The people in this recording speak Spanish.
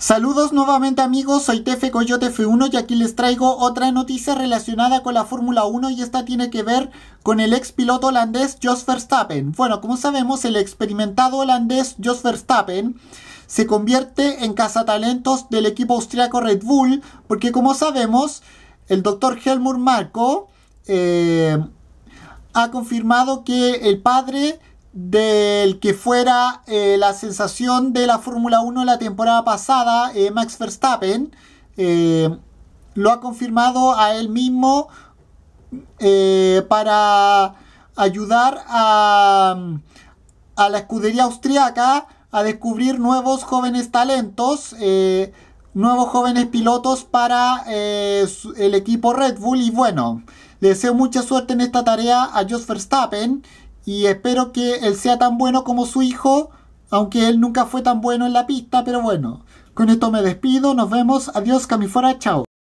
Saludos nuevamente amigos, soy Tefe Coyote F1 y aquí les traigo otra noticia relacionada con la Fórmula 1 y esta tiene que ver con el ex piloto holandés Jos Verstappen. Bueno, como sabemos, el experimentado holandés Jos Verstappen se convierte en cazatalentos del equipo austriaco Red Bull porque como sabemos, el doctor Helmut Marko eh, ha confirmado que el padre del que fuera eh, la sensación de la Fórmula 1 la temporada pasada, eh, Max Verstappen, eh, lo ha confirmado a él mismo para ayudar a, a, la escudería austriaca a descubrir nuevos jóvenes talentos, nuevos jóvenes pilotos para el equipo Red Bull. Y bueno, le deseo mucha suerte en esta tarea a Jos Verstappen y espero que él sea tan bueno como su hijo, aunque él nunca fue tan bueno en la pista, pero bueno, con esto me despido, nos vemos, adiós, camifora, chao.